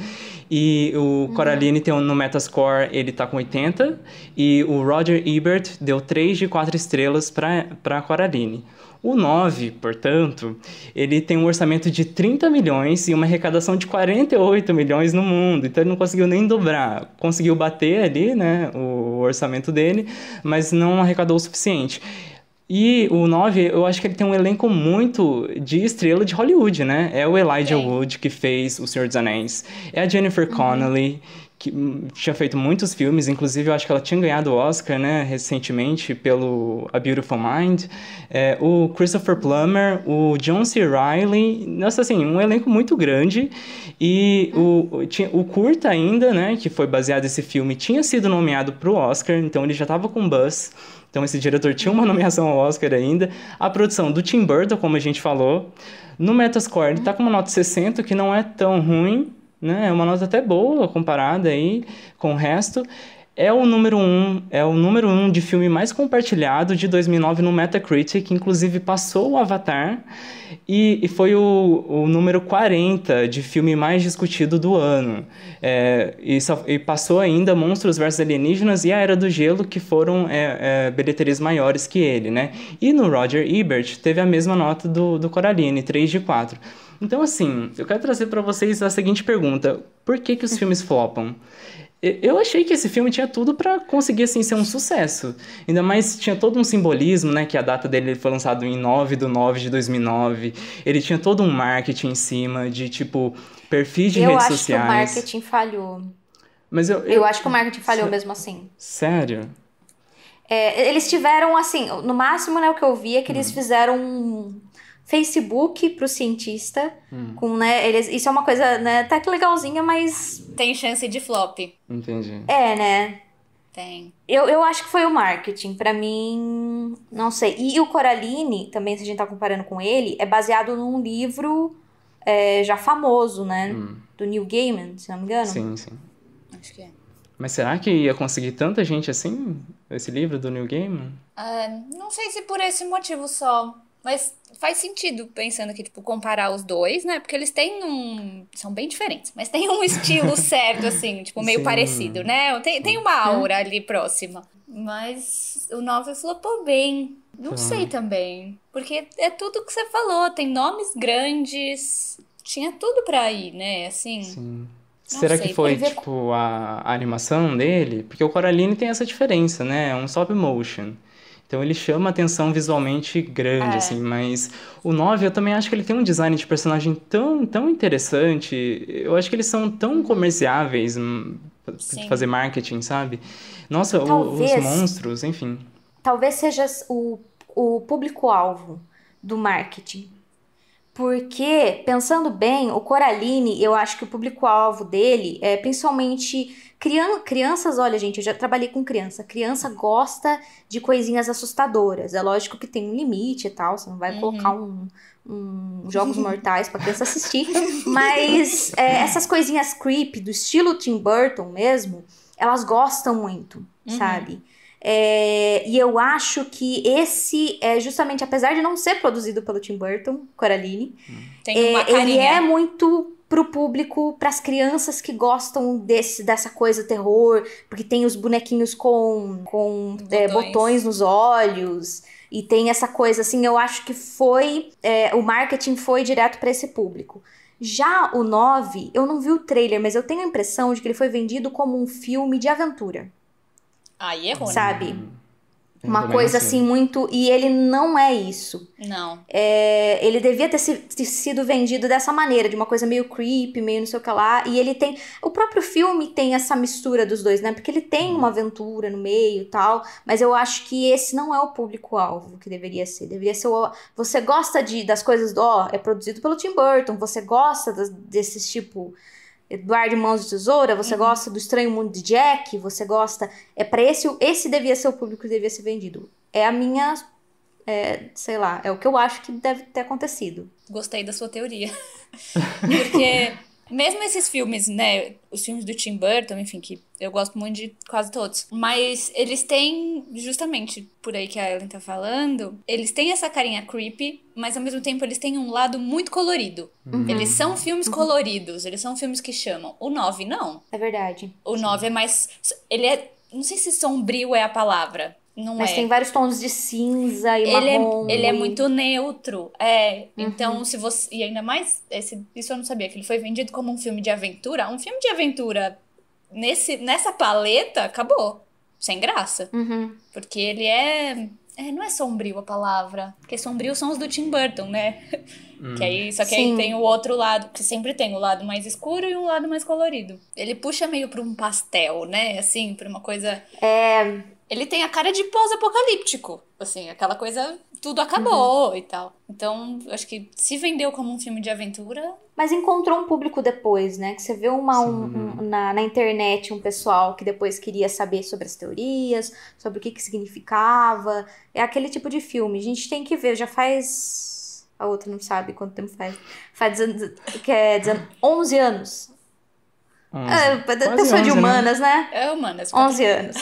E o Coraline tem um, no Metascore, ele tá com 80 e o Roger Ebert deu 3 de 4 estrelas para Coraline. O 9, portanto, ele tem um orçamento de 30 milhões e uma arrecadação de 48 milhões no mundo. Então ele não conseguiu nem dobrar. Conseguiu bater ali, né, o orçamento dele, mas não arrecadou o suficiente. E o 9, eu acho que ele tem um elenco muito de estrela de Hollywood, né? É o Elijah Tem. Wood que fez O Senhor dos Anéis. É a Jennifer Connelly, que hum, tinha feito muitos filmes, inclusive eu acho que ela tinha ganhado o Oscar, né, recentemente, pelo A Beautiful Mind. É, o Christopher Plummer, o John C. Reilly, nossa, assim, um elenco muito grande. E o, o, tinha, o curta ainda, né, que foi baseado nesse filme, tinha sido nomeado para o Oscar, então ele já estava com buzz. Então esse diretor tinha uma nomeação ao Oscar ainda. A produção do Tim Burton, como a gente falou. No Metascore ele tá com uma nota 60, que não é tão ruim, né? É uma nota até boa comparada aí com o resto. É o número um, é o número um de filme mais compartilhado de 2009 no Metacritic, inclusive passou o Avatar e, e foi o, o número 40 de filme mais discutido do ano. É, e, só- e passou ainda Monstros vs Alienígenas e A Era do Gelo, que foram é, é, bilheterias maiores que ele, né? E no Roger Ebert teve a mesma nota do, do Coraline, 3 de 4. Então, assim, eu quero trazer para vocês a seguinte pergunta: por que, que os filmes flopam? Eu achei que esse filme tinha tudo para conseguir assim ser um sucesso. Ainda mais tinha todo um simbolismo, né, que a data dele foi lançado em 9 de 9 de 2009. Ele tinha todo um marketing em cima de tipo perfis de eu redes acho sociais. que o marketing falhou. Mas eu, Eu acho que o marketing falhou mesmo assim. Sério? É, eles tiveram, assim, no máximo, né, o que eu vi é que Hum. eles fizeram um Facebook pro cientista, Hum. com, né, eles, isso é uma coisa, né, até que legalzinha, mas Tem chance de flop. Entendi. é, né, Tem. Eu, eu acho que foi o marketing. Pra mim, não sei. E o Coraline, também, se a gente tá comparando com ele, é baseado num livro é, já famoso, né? Do Neil Gaiman, se não me engano. Sim, sim. Acho que é. Mas será que ia conseguir tanta gente assim? Esse livro do New Gaiman? Ah, não sei se por esse motivo só. Mas faz sentido pensando que, tipo, comparar os dois, né? Porque eles têm um. São bem diferentes, mas tem um estilo certo, assim, tipo, meio Sim. parecido, né? Tem, tem uma aura ali próxima. Mas o 9 flopou bem. Não Tá. sei também. Porque é tudo que você falou. Tem nomes grandes. Tinha tudo pra ir, né? Assim. Sim. Não Será sei, que foi, ver tipo, a, a animação dele? Porque o Coraline tem essa diferença, né? É um stop motion. Então ele chama atenção visualmente grande, É. assim, mas o 9 eu também acho que ele tem um design de personagem tão, tão interessante. Eu acho que eles são tão comerciáveis hum, pra Sim. fazer marketing, sabe? Nossa, o- Talvez. os monstros, enfim. Talvez seja o, o público-alvo do marketing. Porque, pensando bem, o Coraline, eu acho que o público-alvo dele é principalmente crian crianças. Olha, gente, eu já trabalhei com criança. Criança gosta de coisinhas assustadoras. É lógico que tem um limite e tal, você não vai colocar um, um Jogos Mortais pra criança assistir. Mas é, essas coisinhas creepy, do estilo Tim Burton mesmo, elas gostam muito, sabe? É, e eu acho que esse é justamente, apesar de não ser produzido pelo Tim Burton, Coraline, é, ele é muito pro público, pras crianças que gostam desse, dessa coisa terror, porque tem os bonequinhos com, com é, Botões. botões nos olhos. E tem essa coisa assim, eu acho que foi. é, o marketing foi direto pra esse público. Já o 9, eu não vi o trailer, mas eu tenho a impressão de que ele foi vendido como um filme de aventura. Aí errou, né? Sabe? Eu Uma coisa sei. assim muito. E ele não é isso. Não. É, ele devia ter, se- ter sido vendido dessa maneira, de uma coisa meio creepy, meio não sei o que lá. E ele tem. O próprio filme tem essa mistura dos dois, né? Porque ele tem uma aventura no meio e tal. Mas eu acho que esse não é o público-alvo que deveria ser. Deveria ser o. Você gosta de, das coisas do. Ó, é produzido pelo Tim Burton. Você gosta das- desses tipo. Eduardo Mãos de Tesoura, você gosta do Estranho Mundo de Jack, você gosta. É para esse, esse devia ser o público que devia ser vendido. É a minha, é, sei lá, é o que eu acho que deve ter acontecido. Gostei da sua teoria. Porque mesmo esses filmes, né, os filmes do Tim Burton, enfim, que eu gosto muito de quase todos, mas eles têm, justamente por aí que a Ellen tá falando, eles têm essa carinha creepy, mas ao mesmo tempo eles têm um lado muito colorido. Eles são filmes coloridos, eles são filmes que chamam. O 9 não. É verdade. O 9 é mais ele é, não sei se sombrio é a palavra. Não Mas é. tem vários tons de cinza e Ele marrom. é, ele é e- muito neutro. É. Então, se você. E ainda mais. Esse, isso eu não sabia, que ele foi vendido como um filme de aventura. Um filme de aventura nesse, nessa paleta, acabou. Sem graça. Uhum. Porque ele é. É, não é sombrio a palavra. Porque sombrio são os do Tim Burton, né? Que aí, só que Sim. aí tem o outro lado, que sempre tem o lado mais escuro e um lado mais colorido. Ele puxa meio pra um pastel, né? Assim, pra uma coisa. É, Ele tem a cara de pós-apocalíptico. Assim, aquela coisa, tudo acabou e tal. Então, acho que se vendeu como um filme de aventura, mas encontrou um público depois, né? Que você vê uma, um- um- na, na internet um pessoal que depois queria saber sobre as teorias, sobre o que, que significava. É aquele tipo de filme. A gente tem que ver, já faz. A outra não sabe quanto tempo faz. Faz dezen- que é dezen- 11 anos. Onze. É, pessoa de 11, né? humanas, né? é humanas. 11 anos.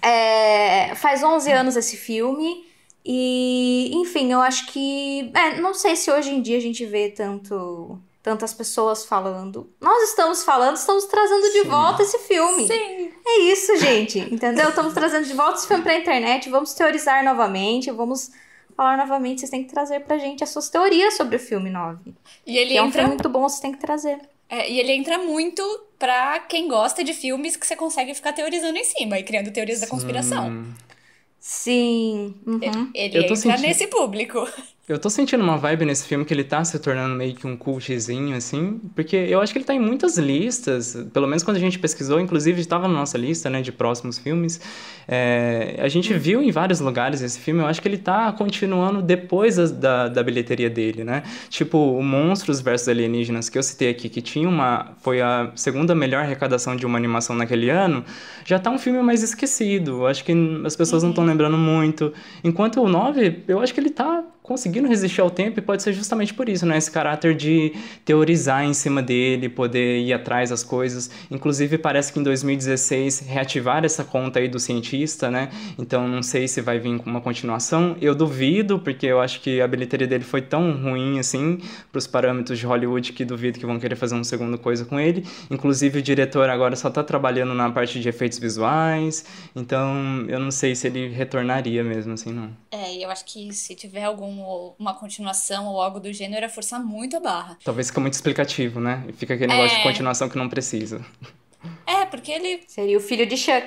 É, faz 11 anos esse filme. E, enfim, eu acho que. é, não sei se hoje em dia a gente vê tanto. Tantas pessoas falando. Nós estamos falando, estamos trazendo de Sim. volta esse filme. Sim. É isso, gente. Entendeu? Estamos trazendo de volta esse filme pra internet. Vamos teorizar novamente. Vamos falar novamente. Vocês têm que trazer pra gente as suas teorias sobre o filme 9. E ele Que é um entra, filme muito bom, vocês têm que trazer. é, e ele entra muito pra quem gosta de filmes que você consegue ficar teorizando em cima e criando teorias da conspiração. Sim. uhum. Ele Eu tô entra sentindo- nesse público. Eu tô sentindo uma vibe nesse filme que ele tá se tornando meio que um cultzinho, assim, porque eu acho que ele tá em muitas listas, pelo menos quando a gente pesquisou, inclusive estava na nossa lista, né, de próximos filmes. É, a gente viu em vários lugares esse filme, eu acho que ele tá continuando depois da, da, bilheteria dele, né? Tipo, o Monstros vs Alienígenas, que eu citei aqui, que tinha uma. foi a segunda melhor arrecadação de uma animação naquele ano, já tá um filme mais esquecido. Eu acho que as pessoas não estão lembrando muito. Enquanto o 9, eu acho que ele tá conseguindo resistir ao tempo e pode ser justamente por isso, né? Esse caráter de teorizar em cima dele, poder ir atrás das coisas. Inclusive, parece que em 2016 reativar essa conta aí do cientista, né? Então, não sei se vai vir com uma continuação. Eu duvido, porque eu acho que a bilheteria dele foi tão ruim, assim, para os parâmetros de Hollywood, que duvido que vão querer fazer uma segunda coisa com ele. Inclusive, o diretor agora só tá trabalhando na parte de efeitos visuais. Então, eu não sei se ele retornaria mesmo, assim, não. É, e eu acho que se tiver algum uma continuação ou algo do gênero é forçar muito a barra. Talvez fica muito explicativo, né? E fica aquele negócio É. de continuação que não precisa. É, porque ele Seria o filho de Chuck.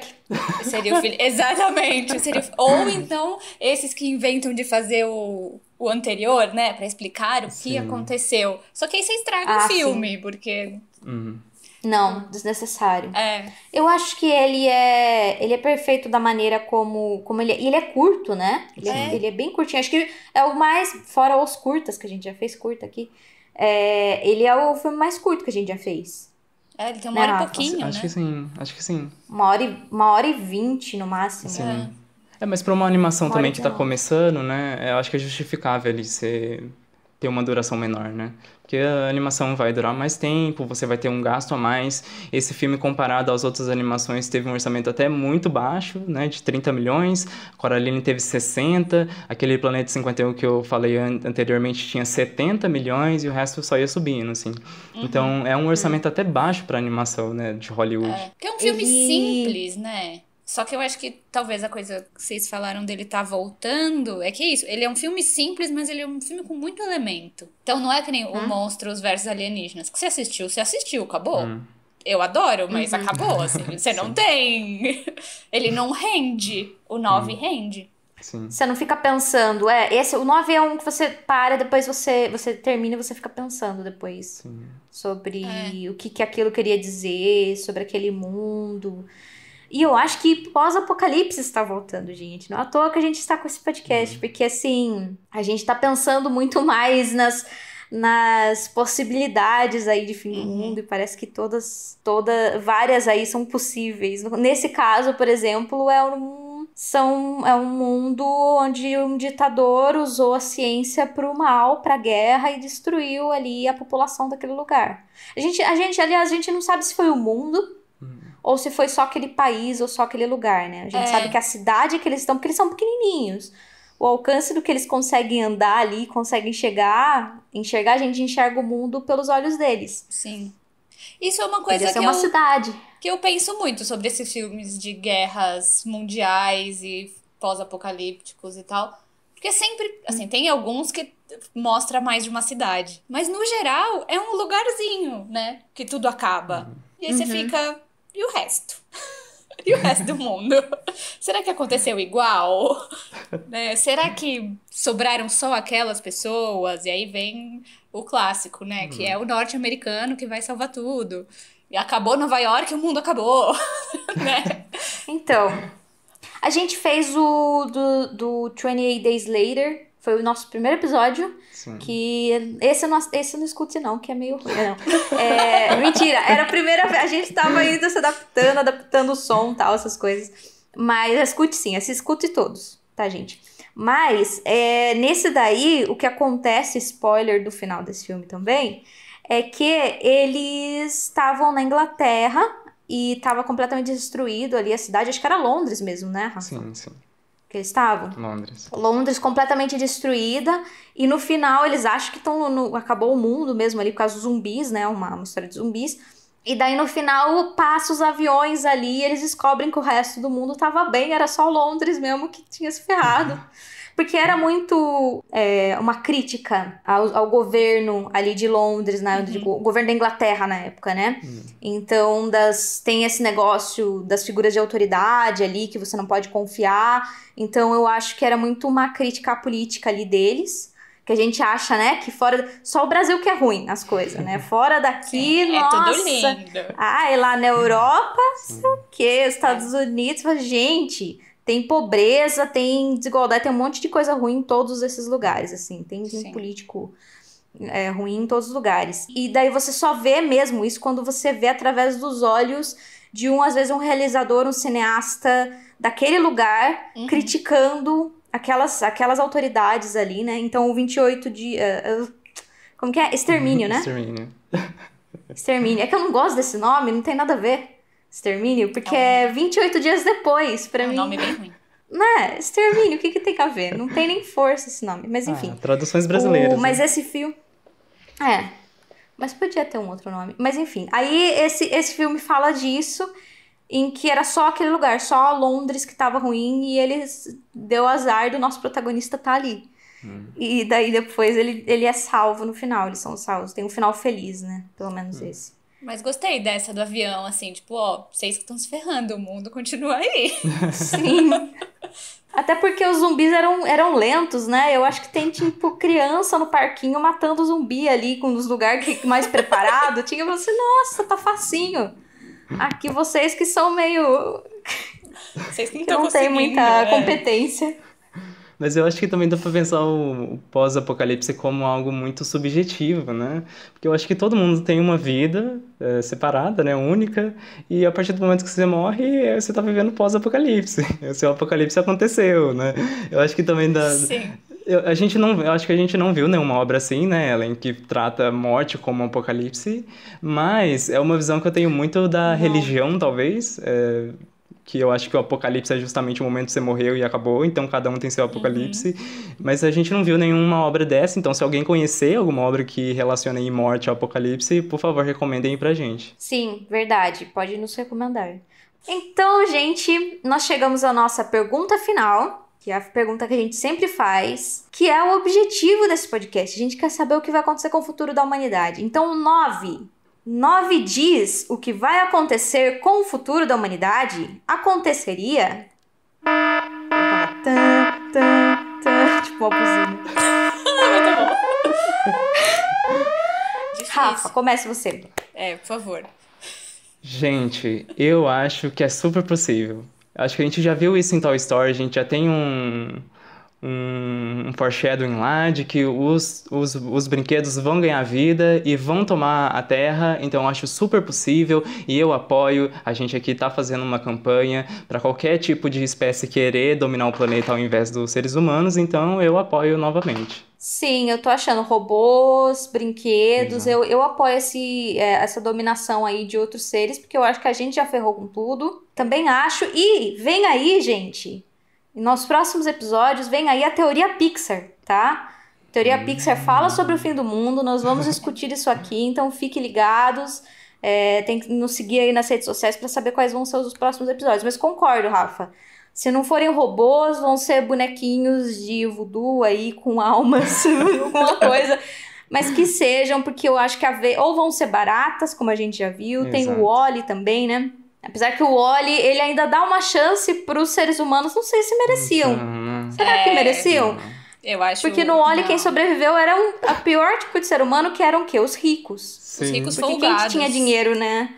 seria o filho. Exatamente. Seria Ou então, esses que inventam de fazer o, o anterior, né? Pra explicar o que Sim. aconteceu. Só que aí você estraga Ah, o filme, porque. Uhum. Não, desnecessário. É. Eu acho que ele é ele é perfeito da maneira como como ele é. E ele é curto, né? Ele é, É. ele é bem curtinho. Acho que é o mais fora os curtas que a gente já fez curta aqui. é, ele é o filme mais curto que a gente já fez. É, ele tem uma Né, hora e Rafa? pouquinho, acho né? que sim, acho que sim. Uma hora e, uma hora e vinte no máximo. Sim. É, mas para uma animação Uma também que tá começando, né? Eu acho que é justificável ele ser ter uma duração menor, né? Porque a animação vai durar mais tempo, você vai ter um gasto a mais. Esse filme, comparado às outras animações, teve um orçamento até muito baixo, né? De 30 milhões. Coraline teve 60. Aquele Planeta 51 que eu falei an- anteriormente tinha 70 milhões e o resto só ia subindo, assim. Então, é um orçamento até baixo para animação, né? De Hollywood. É. Porque é um filme Ele- simples, né? Só que eu acho que talvez a coisa que vocês falaram dele tá voltando é que é isso. Ele é um filme simples, mas ele é um filme com muito elemento. Então não é que nem o Monstros versus Alienígenas. Que você assistiu, você assistiu, acabou. Eu adoro, mas acabou, assim. Você não tem. Ele não rende. O 9 rende. Sim. Você não fica pensando, é, esse o 9 é um que você para, depois você você termina e você fica pensando depois sobre o que que aquilo queria dizer, sobre aquele mundo. E eu acho que pós-apocalipse está voltando, gente. Não é à toa que a gente está com esse podcast, porque assim, a gente tá pensando muito mais nas nas possibilidades aí de fim do mundo e parece que todas toda várias aí são possíveis. Nesse caso, por exemplo, é um são é um mundo onde um ditador usou a ciência para o mal, para a guerra e destruiu ali a população daquele lugar. A gente a gente aliás a gente não sabe se foi o mundo ou se foi só aquele país ou só aquele lugar, né? A gente É. sabe que a cidade que eles estão, porque eles são pequenininhos. O alcance do que eles conseguem andar ali, conseguem chegar, enxergar, a gente enxerga o mundo pelos olhos deles. Sim. Isso é uma coisa Podia ser que uma eu, cidade. que eu penso muito sobre esses filmes de guerras mundiais e pós-apocalípticos e tal. Porque sempre, assim, tem alguns que mostra mais de uma cidade. Mas no geral é um lugarzinho, né? Que tudo acaba. E aí você fica. E o resto? E o resto do mundo? Será que aconteceu igual? Né? Será que sobraram só aquelas pessoas? E aí vem o clássico, né? Que é o norte-americano que vai salvar tudo. E acabou Nova York, o mundo acabou. né? Então, a gente fez o do, do 28 Days Later, foi o nosso primeiro episódio. Sim. Que esse eu não, esse eu não escute, não, que é meio ruim. Não. É, mentira, era a primeira vez. A gente tava ainda se adaptando, adaptando o som e tal, essas coisas. Mas escute sim, se escute todos, tá, gente? Mas é, nesse daí, o que acontece, spoiler do final desse filme também, é que eles estavam na Inglaterra e tava completamente destruído ali a cidade. Acho que era Londres mesmo, né, Rafa? Sim, sim. Que eles estavam. Londres. Londres completamente destruída e no final eles acham que estão no, acabou o mundo mesmo ali por causa dos zumbis, né? Uma, uma história de zumbis. E daí no final passa os aviões ali e eles descobrem que o resto do mundo tava bem, era só Londres mesmo que tinha se ferrado. Porque era muito é, uma crítica ao, ao governo ali de Londres, né? de go- governo da Inglaterra na época, né? Então, das, tem esse negócio das figuras de autoridade ali que você não pode confiar. Então, eu acho que era muito uma crítica à política ali deles. Que a gente acha, né, que fora. Só o Brasil que é ruim as coisas, né? Fora daqui, É nossa. tudo lindo. Ah, e lá na Europa, sei o quê, Estados Unidos, gente, tem pobreza, tem desigualdade, tem um monte de coisa ruim em todos esses lugares, assim, tem um político é, ruim em todos os lugares. E daí você só vê mesmo isso quando você vê através dos olhos de um, às vezes, um realizador, um cineasta daquele lugar, Uhum. criticando aquelas, aquelas autoridades ali, né? Então, o 28 de... eh, eh, como que é? Extermínio, né? Extermínio. Extermínio. É que eu não gosto desse nome, não tem nada a ver. Extermínio, porque é 28 dias depois, pra É um mim. nome bem ruim. Né? Extermínio, o que, que tem a ver? Não tem nem força esse nome. Mas enfim. Ah, traduções brasileiras. O- mas né? esse filme. É. Mas podia ter um outro nome. Mas enfim. Aí esse, esse filme fala disso, em que era só aquele lugar, só Londres que tava ruim e eles deu azar do nosso protagonista tá ali. Hum. E daí depois ele, ele é salvo no final, eles são salvos. Tem um final feliz, né? Pelo menos Hum. esse. Mas gostei dessa do avião, assim, tipo, ó, vocês que estão se ferrando, o mundo continua aí. Sim. Até porque os zumbis eram, eram lentos, né? Eu acho que tem, tipo, criança no parquinho matando zumbi ali, com os lugares mais preparados. Tinha você, nossa, tá facinho. Aqui vocês que são meio. Vocês que não que conseguindo. muita é. competência. Mas eu acho que também dá pra pensar o, o pós-apocalipse como algo muito subjetivo, né? Porque eu acho que todo mundo tem uma vida é, separada, né? Única, e a partir do momento que você morre, é, você tá vivendo pós-apocalipse. O seu apocalipse aconteceu, né? Eu acho que também dá. Sim. Eu, a gente não, eu acho que a gente não viu nenhuma obra assim, né, Ellen, que trata a morte como um apocalipse, mas é uma visão que eu tenho muito da religião, talvez, é, que eu acho que o apocalipse é justamente o momento que você morreu e acabou, então cada um tem seu apocalipse, mas a gente não viu nenhuma obra dessa, então se alguém conhecer alguma obra que relaciona aí morte ao apocalipse, por favor, recomendem pra gente. Sim, verdade. Pode nos recomendar. Então, gente, nós chegamos à nossa pergunta final, que é a pergunta que a gente sempre faz, que é o objetivo desse podcast. A gente quer saber o que vai acontecer com o futuro da humanidade. Então, nove. Nove diz o que vai acontecer com o futuro da humanidade aconteceria. Tan, tan, tan, tipo uma buzina. Rafa, comece você. É, por favor. Gente, eu acho que é super possível. Acho que a gente já viu isso em Toy Story, a gente já tem um, um, um foreshadowing lá de que os, os, os brinquedos vão ganhar vida e vão tomar a Terra, então eu acho super possível e eu apoio. A gente aqui tá fazendo uma campanha para qualquer tipo de espécie querer dominar o planeta ao invés dos seres humanos, então eu apoio novamente. Sim, eu tô achando robôs, brinquedos, Exato. eu, eu apoio esse, é, essa dominação aí de outros seres, porque eu acho que a gente já ferrou com tudo. Também acho. E vem aí, gente, nos próximos episódios, vem aí a teoria Pixar, tá? A teoria Pixar fala sobre o fim do mundo, nós vamos discutir isso aqui, então fiquem ligados. É, tem que nos seguir aí nas redes sociais para saber quais vão ser os próximos episódios. Mas concordo, Rafa. Se não forem robôs, vão ser bonequinhos de voodoo aí com almas, alguma coisa. Mas que sejam, porque eu acho que a ve... ou vão ser baratas, como a gente já viu. Tem Exato. o Wally também, né? Apesar que o Wally, ele ainda dá uma chance para os seres humanos, não sei se mereciam. Então, Será que É. mereciam? Eu acho. Porque no Wally não. quem sobreviveu era um, a pior tipo de ser humano, que eram o quê? Os ricos. Os sim. ricos Porque quem folgados. tinha dinheiro, né,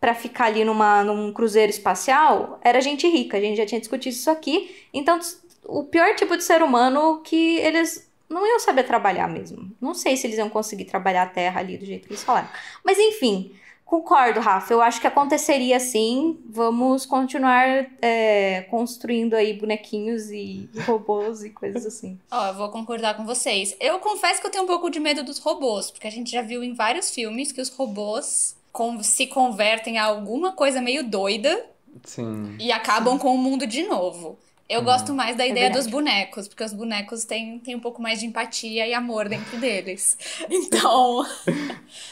pra ficar ali numa, num cruzeiro espacial era gente rica. A gente já tinha discutido isso aqui. Então, o pior tipo de ser humano que eles não iam saber trabalhar mesmo. Não sei se eles iam conseguir trabalhar a Terra ali do jeito que eles falaram. Mas enfim, concordo, Rafa. Eu acho que aconteceria assim. Vamos continuar é, construindo aí bonequinhos e robôs e coisas assim. Ó, eu vou concordar com vocês. Eu confesso que eu tenho um pouco de medo dos robôs, porque a gente já viu em vários filmes que os robôs com- se convertem a alguma coisa meio doida Sim. e acabam com o mundo de novo. Eu gosto mais da ideia É dos bonecos, porque os bonecos têm, têm um pouco mais de empatia e amor dentro deles. Então.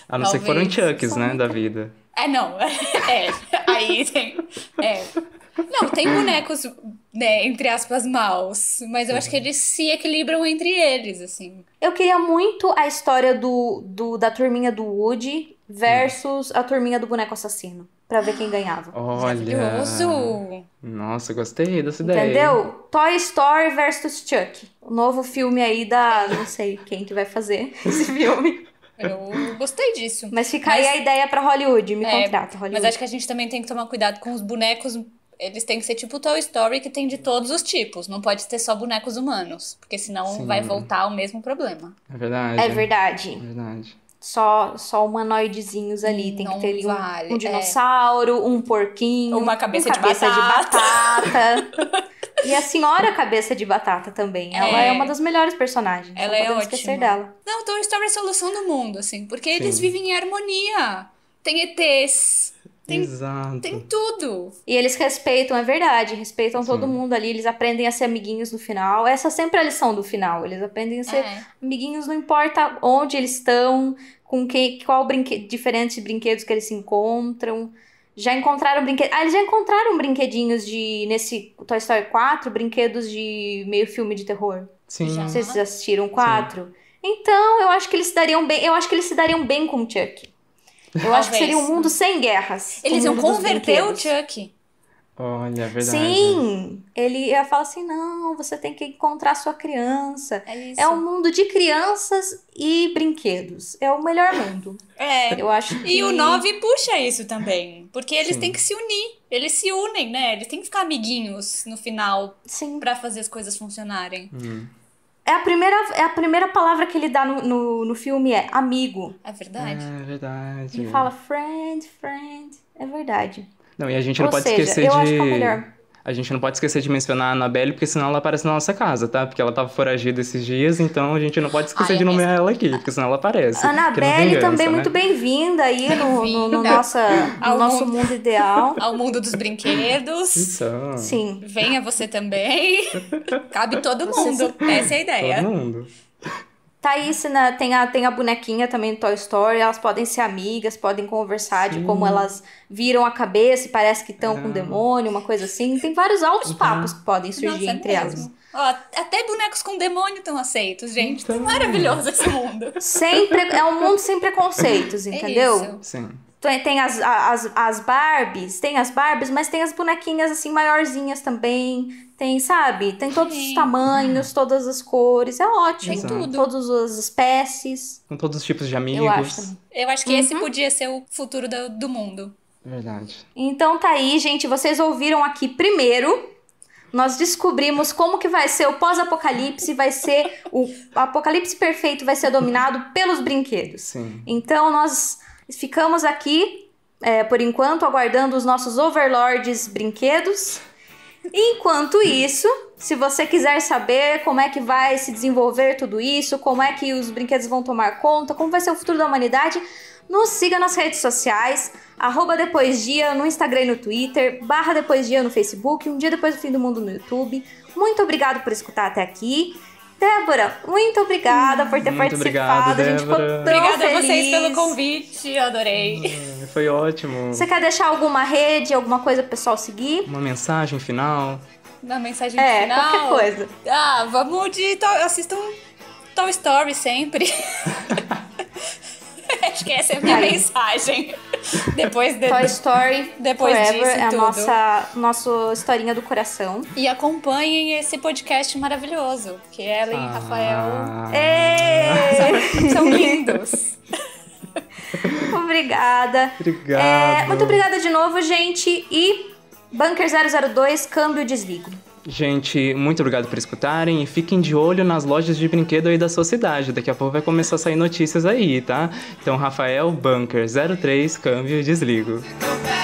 A não ser que foram. Chucks, né, da vida. É, não. É. Aí tem. É. Não, tem bonecos, né, entre aspas, maus. Mas eu acho que eles se equilibram entre eles, assim. Eu queria muito a história do, do- da turminha do Woody versus a turminha do boneco assassino, pra ver quem ganhava. Olha. Maravilhoso. Nossa, gostei dessa ideia. Entendeu? Toy Story versus Chuck. O novo filme aí da. Não sei quem que vai fazer esse filme. Eu gostei disso. Mas fica aí Mas- a ideia pra Hollywood. Me É, contrata, Hollywood. Mas acho que a gente também tem que tomar cuidado com os bonecos. Eles têm que ser tipo Toy Story, que tem de todos os tipos. Não pode ter só bonecos humanos. Porque senão Sim. vai voltar ao mesmo problema. É verdade. É verdade. É verdade. Só, só humanoidezinhos ali. Tem Não que ter ali um, vale, um é. dinossauro, um porquinho. Uma cabeça um de cabeça batata. batata. e a senhora cabeça de batata também. Ela é, É. uma das melhores personagens. Ela não é podemos ótima. esquecer dela. Não, Toy Story é a solução do mundo, assim. Porque eles Sim. vivem em harmonia. Tem ETs. Tem, Exato. tem tudo. E eles respeitam, é verdade, respeitam todo Sim. mundo ali, eles aprendem a ser amiguinhos no final. Essa sempre é a lição do final. Eles aprendem a ser É. amiguinhos, não importa onde eles estão, com quem, qual brinquedo, diferentes brinquedos que eles se encontram. Já encontraram brinquedos. Ah, eles já encontraram brinquedinhos de. Nesse Toy Story 4, brinquedos de meio filme de terror. Sim. Já. Vocês já assistiram 4? Então, eu acho que eles se dariam bem. Eu acho que eles se dariam bem com o Chuck. Eu acho que Talvez. seria um mundo sem guerras. Eles iam converter o. Chuck. Olha, é verdade. Sim, ele ia falar assim: não, você tem que encontrar sua criança. É isso. É um mundo de crianças e brinquedos. É o melhor mundo. É. Eu acho que. E o 9 puxa isso também. Porque eles Sim. têm que se unir. Eles se unem, né? Eles têm que ficar amiguinhos no final Sim. pra fazer as coisas funcionarem. Hum. É a primeira, é a primeira palavra que ele dá no, no, no filme: é amigo. É verdade. É verdade. Ele fala friend, friend. É verdade. Não, e a gente não Ou pode seja, esquecer eu de. acho que é. A gente não pode esquecer de mencionar a Annabelle, porque senão ela aparece na nossa casa, tá? Porque ela tava foragida esses dias, então a gente não pode esquecer Ai, de é nomear ela aqui, porque senão ela aparece. Vingança, também né? muito bem-vinda aí no, no, no, nossa, no ao nosso mundo. mundo ideal. Ao mundo dos brinquedos. Então, Sim. Venha você também. Cabe todo Você mundo. Essa é a ideia. todo mundo. Thaís né, tem, a, tem a bonequinha também do Toy Story, elas podem ser amigas, podem conversar de Sim. como elas viram a cabeça e parece que estão com Ah. demônio, uma coisa assim. Tem vários altos Uhum. papos que podem surgir Nossa, é entre mesmo. elas. Ó, até bonecos com demônio estão aceitos, gente. Então. Tá maravilhoso esse mundo. Sempre, é um mundo sem preconceitos, entendeu? É isso. Sim. Tem, as, as, as Barbies, tem as Barbies, mas tem as bonequinhas assim maiorzinhas também. Tem, sabe? Tem todos os Sim. tamanhos, todas as cores. É ótimo. Tem tudo. Todas as espécies. Com todos os tipos de amigos. Eu acho. Eu acho que esse Uhum. podia ser o futuro do, do mundo. Verdade. Então tá aí, gente. Vocês ouviram aqui primeiro. Nós descobrimos como que vai ser o pós-apocalipse. Vai ser o apocalipse perfeito vai ser dominado pelos brinquedos. Sim. Então nós ficamos aqui, é, por enquanto, aguardando os nossos overlords brinquedos. Enquanto isso, se você quiser saber como é que vai se desenvolver tudo isso, como é que os brinquedos vão tomar conta, como vai ser o futuro da humanidade, nos siga nas redes sociais, arroba depois dia no Instagram e no Twitter, barra depois dia no Facebook, um dia depois do fim do mundo no YouTube. Muito obrigado por escutar até aqui. Débora, muito obrigada por ter Muito participado. obrigado, a gente ficou Débora. tão Obrigada feliz. a vocês pelo convite, eu adorei. É, Foi ótimo. Você quer deixar alguma rede, alguma coisa pro pessoal seguir? Uma mensagem final. Na mensagem É, final. qualquer coisa. Ah, vamos de. To... Assistam Toy Story sempre. Acho que essa é a minha Aí. mensagem. Depois de... Toy Story Depois Forever disso é a tudo. nossa, nossa historinha do coração. E acompanhem esse podcast maravilhoso. Que Ellen e Rafael Ah, Ê! são lindos. Obrigada. Obrigado. É, muito obrigada de novo, gente. E Bunker 002, câmbio desligo. Gente, muito obrigado por escutarem e fiquem de olho nas lojas de brinquedo aí da sua cidade. Daqui a pouco vai começar a sair notícias aí, tá? Então, Rafael Bunker 03, câmbio desligo. Go